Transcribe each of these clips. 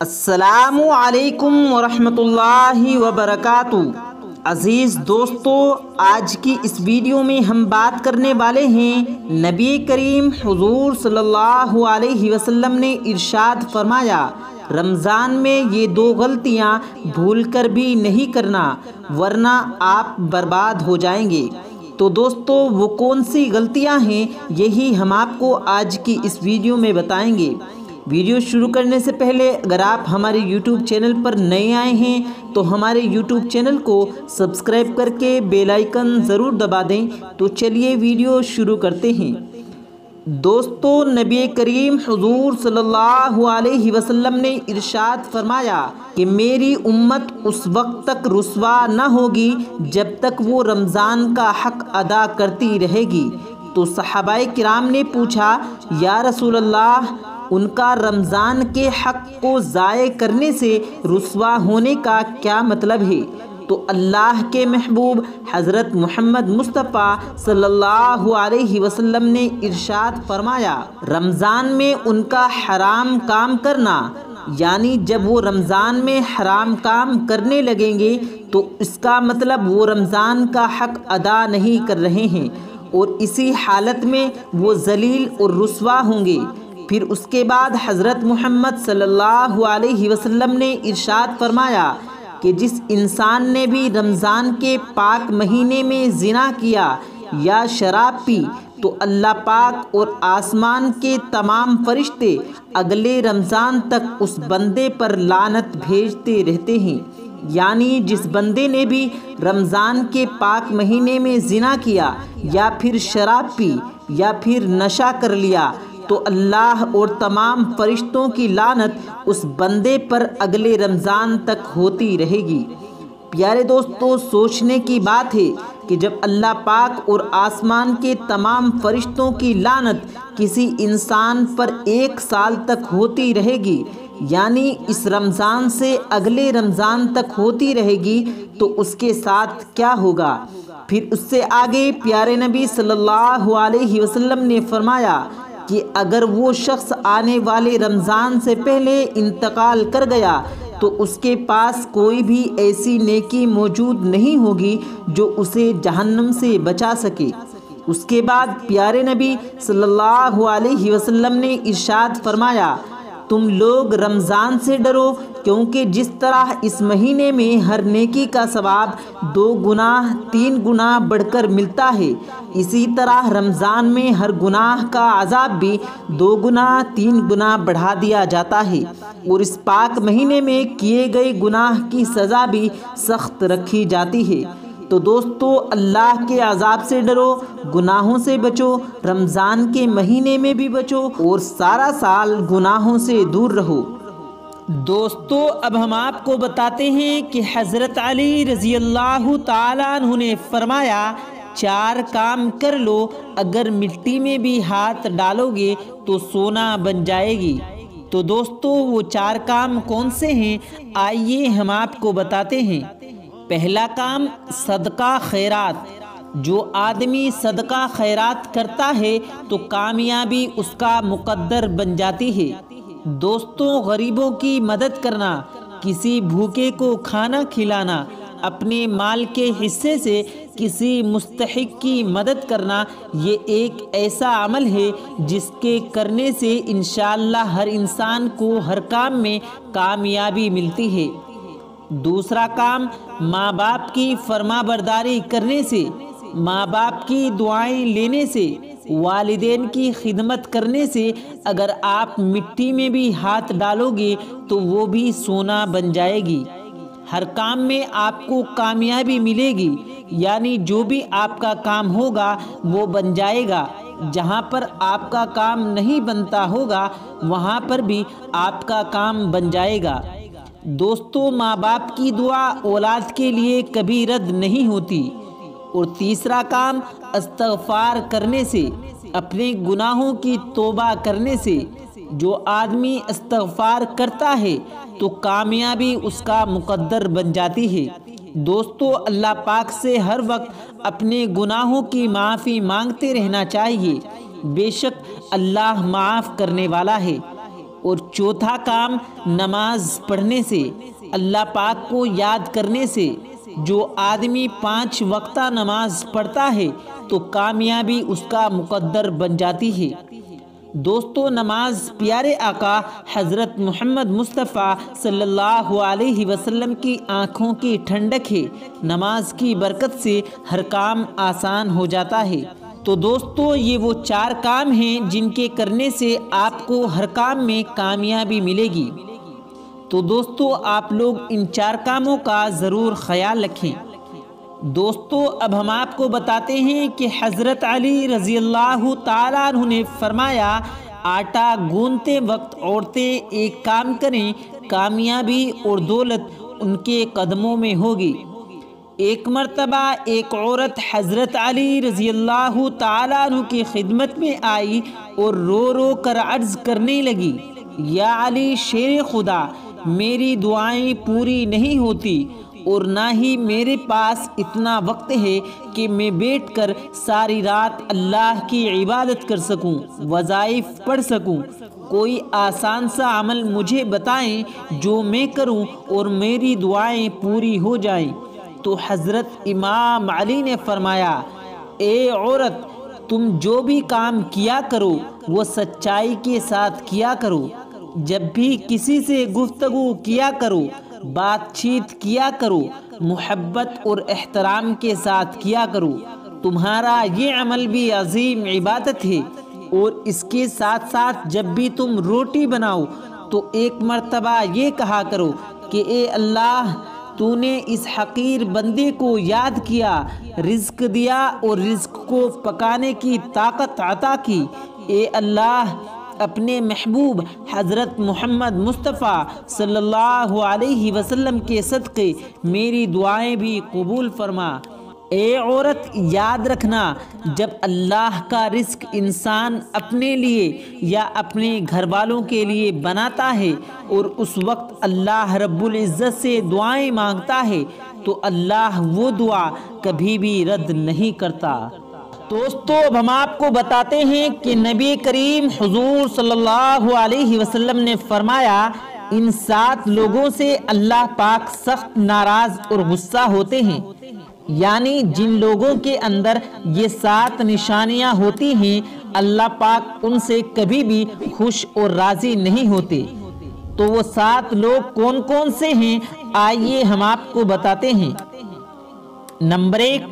السلام علیکم ورحمۃ اللہ وبرکاتہ۔ عزیز دوستو، آج کی اس ویڈیو میں ہم بات کرنے والے ہیں نبی کریم حضور صلی اللہ علیہ وسلم نے ارشاد فرمایا، رمضان میں یہ دو غلطیاں بھول کر بھی نہیں کرنا، ورنہ آپ برباد ہو جائیں گے۔ تو دوستو، وہ کون سی غلطیاں ہیں، یہی ہم آپ کو آج کی اس ویڈیو میں بتائیں گے۔ ویڈیو شروع کرنے سے پہلے اگر آپ ہمارے یوٹیوب چینل پر نئے آئے ہیں تو ہمارے یوٹیوب چینل کو سبسکرائب کر کے بیل آئیکن ضرور دبا دیں تو چلیے ویڈیو شروع کرتے ہیں۔ دوستو، نبی کریم حضور صلی اللہ علیہ وسلم نے ارشاد فرمایا کہ میری امت اس وقت تک رسوا نہ ہوگی جب تک وہ رمضان کا حق ادا کرتی رہے گی۔ تو صحابہ کرام نے پوچھا، یا رسول اللہ ان کا رمضان کے حق کو ضائع کرنے سے رسوا ہونے کا کیا مطلب ہے؟ تو اللہ کے محبوب حضرت محمد مصطفیٰ صلی اللہ علیہ وسلم نے ارشاد فرمایا، رمضان میں ان کا حرام کام کرنا یعنی جب وہ رمضان میں حرام کام کرنے لگیں گے، تو اس کا مطلب وہ رمضان کا حق ادا نہیں کر رہے ہیں، اور اسی حالت میں وہ ذلیل اور رسوا ہوں گے۔ پھر اس کے بعد حضرت محمد صلی اللہ علیہ وسلم نے ارشاد فرمایا کہ جس انسان نے بھی رمضان کے پاک مہینے میں زنا کیا یا شراب پی، تو اللہ پاک اور آسمان کے تمام فرشتے اگلے رمضان تک اس بندے پر لانت بھیجتے رہتے ہیں۔ یعنی جس بندے نے بھی رمضان کے پاک مہینے میں زنا کیا یا پھر شراب پی یا پھر نشہ کر لیا تو اللہ اور تمام فرشتوں کی لانت اس بندے پر اگلے رمضان تک ہوتی رہے گی۔ پیارے دوستو، سوچنے کی بات ہے کہ جب اللہ پاک اور آسمان کے تمام فرشتوں کی لانت کسی انسان پر ایک سال تک ہوتی رہے گی یعنی اس رمضان سے اگلے رمضان تک ہوتی رہے گی، تو اس کے ساتھ کیا ہوگا؟ پھر اس سے آگے پیارے نبی صلی اللہ علیہ وسلم نے فرمایا کہ اگر وہ شخص آنے والے رمضان سے پہلے انتقال کر گیا، تو اس کے پاس کوئی بھی ایسی نیکی موجود نہیں ہوگی جو اسے جہنم سے بچا سکے۔ اس کے بعد پیارے نبی صلی اللہ علیہ وسلم نے ارشاد فرمایا تم لوگ رمضان سے ڈرو، کیونکہ جس طرح اس مہینے میں ہر نیکی کا ثواب دو گناہ، تین گناہ بڑھ کر ملتا ہے، اسی طرح رمضان میں ہر گناہ کا عذاب بھی دو گناہ، تین گناہ بڑھا دیا جاتا ہے۔ اور اس پاک مہینے میں کیے گئے گناہ کی سزا بھی سخت رکھی جاتی ہے۔ تو دوستو، اللہ کے عذاب سے ڈرو، گناہوں سے بچو، رمضان کے مہینے میں بھی بچو اور سارا سال گناہوں سے دور رہو۔ دوستو، اب ہم آپ کو بتاتے ہیں کہ حضرت علی رضی اللہ تعالیٰ عنہ نے فرمایا، چار کام کر لو، اگر مٹی میں بھی ہاتھ ڈالو گے تو سونا بن جائے گی۔ تو دوستو، وہ چار کام کون سے ہیں؟ آئیے ہم آپ کو بتاتے ہیں۔ پہلا کام صدقہ خیرات۔ جو آدمی صدقہ خیرات کرتا ہے تو کامیابی اس کا مقدر بن جاتی ہے۔ دوستوں، غریبوں کی مدد کرنا، کسی بھوکے کو کھانا کھلانا، اپنے مال کے حصے سے کسی مستحق کی مدد کرنا، یہ ایک ایسا عمل ہے جس کے کرنے سے انشاءاللہ ہر انسان کو ہر کام میں کامیابی ملتی ہے۔ دوسرا کام ماں باپ کی فرما برداری کرنے سے، ماں باپ کی دعائیں لینے سے، والدین کی خدمت کرنے سے اگر آپ مٹی میں بھی ہاتھ ڈالو گے تو وہ بھی سونا بن جائے گی۔ ہر کام میں آپ کو کامیابی ملے گی یعنی جو بھی آپ کا کام ہوگا وہ بن جائے گا۔ جہاں پر آپ کا کام نہیں بنتا ہوگا، وہاں پر بھی آپ کا کام بن جائے گا۔ دوستو، ماں باپ کی دعا اولاد کے لیے کبھی رد نہیں ہوتی۔ اور تیسرا کام، استغفار کرنے سے، اپنے گناہوں کی توبہ کرنے سے۔ جو آدمی استغفار کرتا ہے، تو کامیابی اس کا مقدر بن جاتی ہے۔ دوستو، اللہ پاک سے ہر وقت اپنے گناہوں کی معافی مانگتے رہنا چاہیے۔ بے شک، اللہ معاف کرنے والا ہے۔ اور چوتھا کام نماز پڑھنے سے، اللہ پاک کو یاد کرنے سے۔ جو آدمی پانچ وقتہ نماز پڑھتا ہے، تو کامیابی اس کا مقدر بن جاتی ہے۔ دوستو، نماز پیارے آقا حضرت محمد مصطفیٰ صلی اللہ علیہ وسلم کی آنکھوں کی ٹھنڈک ہے۔ نماز کی برکت سے ہر کام آسان ہو جاتا ہے۔ تو دوستو، یہ وہ چار کام ہیں جن کے کرنے سے آپ کو ہر کام میں کامیابی ملے گی۔ تو دوستو، آپ لوگ ان چار کاموں کا ضرور خیال رکھیں۔ دوستو، اب ہم آپ کو بتاتے ہیں کہ حضرت علی رضی اللہ تعالیٰ عنہ نے فرمایا، آٹا گونتے وقت عورتیں ایک کام کریں، کامیابی اور دولت ان کے قدموں میں ہوگی۔ ایک مرتبہ ایک عورت حضرت علی رضی اللہ تعالیٰ عنہ کی خدمت میں آئی اور رو رو کر عرض کرنے لگی، یا علی شیر خدا، میری دعائیں پوری نہیں ہوتی اور نہ ہی میرے پاس اتنا وقت ہے کہ میں بیٹھ کر ساری رات اللہ کی عبادت کر سکوں، وظائف پڑھ سکوں۔ کوئی آسان سا عمل مجھے بتائیں جو میں کروں اور میری دعائیں پوری ہو جائیں۔ تو حضرت امام علی نے فرمایا، اے عورت، تم جو بھی کام کیا کرو، وہ سچائی کے ساتھ کیا کرو۔ جب بھی کسی سے گفتگو کیا کرو، بات چیت کیا کرو، محبت اور احترام کے ساتھ کیا کرو، تمہارا یہ عمل بھی عظیم عبادت ہے۔ اور اس کے ساتھ ساتھ جب بھی تم روٹی بناؤ، تو ایک مرتبہ یہ کہا کرو کہ اے اللہ تو نے اس حقیر بندے کو یاد کیا، رزق دیا اور رزق کو پکانے کی طاقت عطا کی۔ اے اللہ، اپنے محبوب حضرت محمد مصطفیٰ صلی اللہ علیہ وسلم کے صدقے، میری دعائیں بھی قبول فرما۔ اے عورت، یاد رکھنا، جب اللہ کا رزق انسان اپنے لیے یا اپنے گھر والوں کے لیے بناتا ہے اور اس وقت اللہ رب العزت سے دعائیں مانگتا ہے، تو اللہ وہ دعا کبھی بھی رد نہیں کرتا۔ دوستو، اب ہم آپ کو بتاتے ہیں کہ نبی کریم حضور صلی اللہ علیہ وسلم نے فرمایا، ان سات لوگوں سے اللہ پاک سخت ناراض اور غصہ ہوتے ہیں۔ یعنی جن لوگوں کے اندر یہ سات نشانیاں ہوتی ہیں، اللہ پاک ان سے کبھی بھی خوش اور راضی نہیں ہوتے۔ تو وہ سات لوگ کون کون سے ہیں؟ آئیے ہم آپ کو بتاتے ہیں۔ نمبر ایک،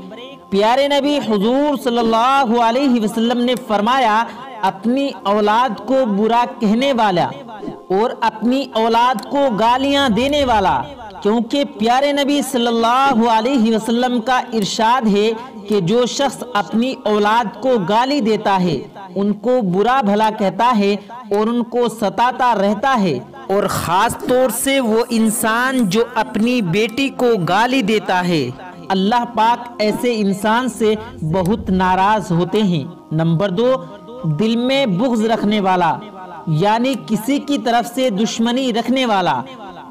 پیارے نبی حضور صلی اللہ علیہ وسلم نے فرمایا، اپنی اولاد کو برا کہنے والا اور اپنی اولاد کو گالیاں دینے والا۔ کیونکہ پیارے نبی صلی اللہ علیہ وسلم کا ارشاد ہے کہ جو شخص اپنی اولاد کو گالی دیتا ہے، ان کو برا بھلا کہتا ہے اور ان کو ستاتا رہتا ہے۔ اور خاص طور سے وہ انسان جو اپنی بیٹی کو گالی دیتا ہے۔ اللہ پاک ایسے انسان سے بہت ناراض ہوتے ہیں۔ نمبر دو، دل میں بغض رکھنے والا یعنی کسی کی طرف سے دشمنی رکھنے والا۔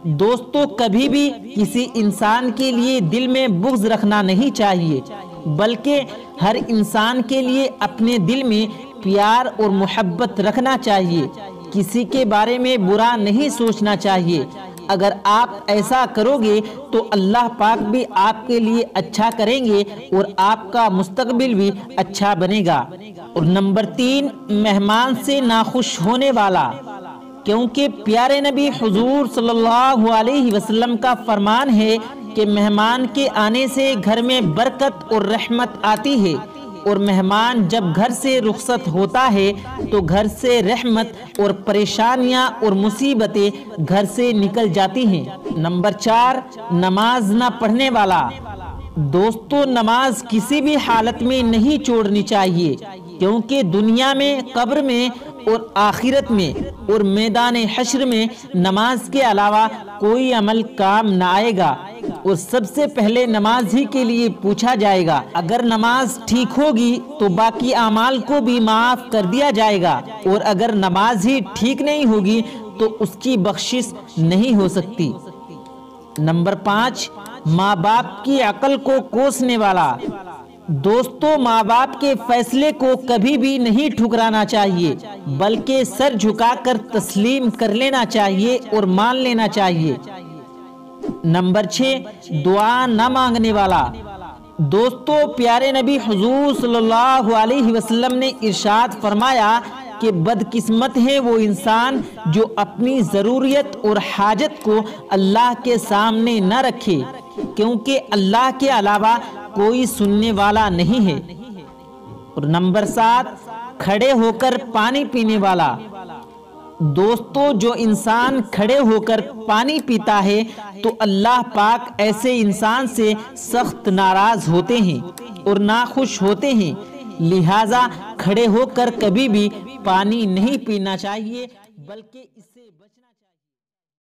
دوستو، کبھی بھی کسی انسان کے لیے دل میں بغض رکھنا نہیں چاہیے، بلکہ ہر انسان کے لیے اپنے دل میں پیار اور محبت رکھنا چاہیے۔ کسی کے بارے میں برا نہیں سوچنا چاہیے۔ اگر آپ ایسا کرو گے تو اللہ پاک بھی آپ کے لیے اچھا کریں گے اور آپ کا مستقبل بھی اچھا بنے گا۔ اور نمبر تین، مہمان سے ناخوش ہونے والا۔ کیونکہ پیارے نبی حضور صلی اللہ علیہ وسلم کا فرمان ہے کہ مہمان کے آنے سے گھر میں برکت اور رحمت آتی ہے اور مہمان جب گھر سے رخصت ہوتا ہے تو گھر سے رحمت اور پریشانیاں اور مصیبتیں گھر سے نکل جاتی ہیں۔ نمبر چار، نماز نہ پڑھنے والا۔ دوستو، نماز کسی بھی حالت میں نہیں چھوڑنی چاہیے۔ کیونکہ دنیا میں قبر میں اور آخرت میں اور میدان حشر میں نماز کے علاوہ کوئی عمل کام نہ آئے گا اور سب سے پہلے نماز ہی کے لیے پوچھا جائے گا۔ اگر نماز ٹھیک ہوگی تو باقی اعمال کو بھی معاف کر دیا جائے گا اور اگر نماز ہی ٹھیک نہیں ہوگی تو اس کی بخشش نہیں ہو سکتی۔ نمبر پانچ، ماں باپ کی عقل کو کوسنے والا۔ دوستو، ماں باپ کے فیصلے کو کبھی بھی نہیں ٹھکرانا چاہیے، بلکہ سر جھکا کر تسلیم کر لینا چاہیے اور مان لینا چاہیے۔ نمبر چھ، دعا نہ مانگنے والا۔ دوستو، پیارے نبی حضور صلی اللہ علیہ وسلم نے ارشاد فرمایا کہ بدقسمت ہے وہ انسان جو اپنی ضروریت اور حاجت کو اللہ کے سامنے نہ رکھے، کیونکہ اللہ کے علاوہ کوئی سننے والا نہیں ہے۔ اور نمبر سات، کھڑے ہو کر پانی پینے والا۔ دوستو، جو انسان کھڑے ہو کر پانی پیتا ہے، تو اللہ پاک ایسے انسان سے سخت ناراض ہوتے ہیں اور ناخوش ہوتے ہیں۔ لہٰذا، کھڑے ہو کر کبھی بھی پانی نہیں پینا چاہیے، بلکہ اس سے